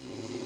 Mm-hmm.